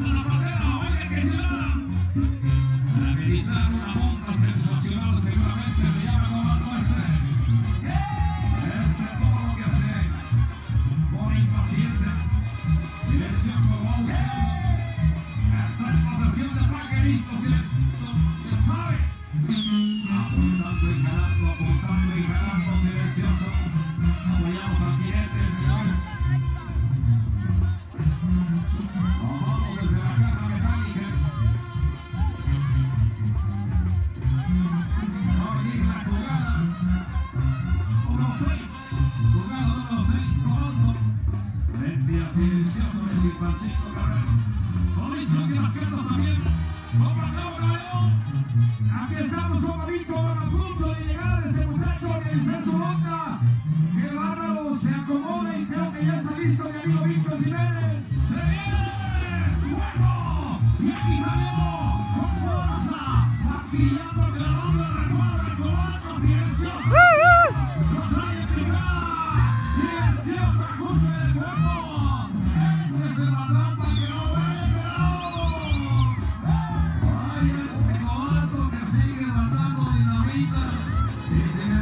la madera, oye una bomba sensacional seguramente se llama don Alpueste este es todo lo que hace un impaciente silencioso vamos Esta estar posesión de paqueritos y el chico lo sabe apuntando y carando apuntando y carando silencioso apoyamos a Pancito Guerrero. Con eso que las cartas también. Acá, Caballero. Aquí estamos Víctor a punto de llegar ese muchacho a organizar su ronda. Que bárbaro se acomoda y creo que ya está listo mi amigo Víctor Jiménez. Se viene fuego. Y aquí salió con fuerza. Maquillando que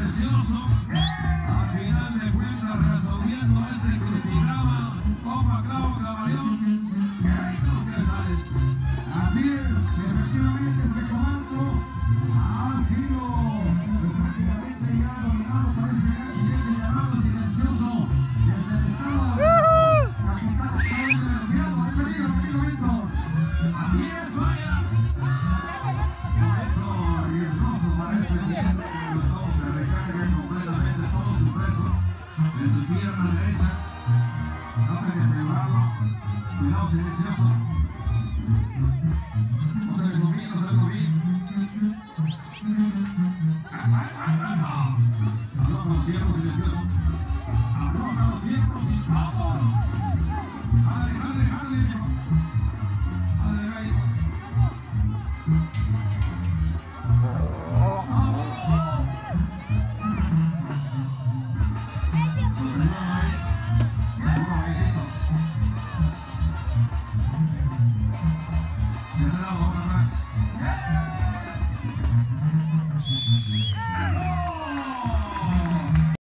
y silencioso. Al final de cuentas resolviendo este crucigrama. Se. Cuidado. No se le confíe, no se confíe. ¡Ay, ay, ay, ay, ay! Afloja los fierros silencioso. Afloja los fierros y vámonos.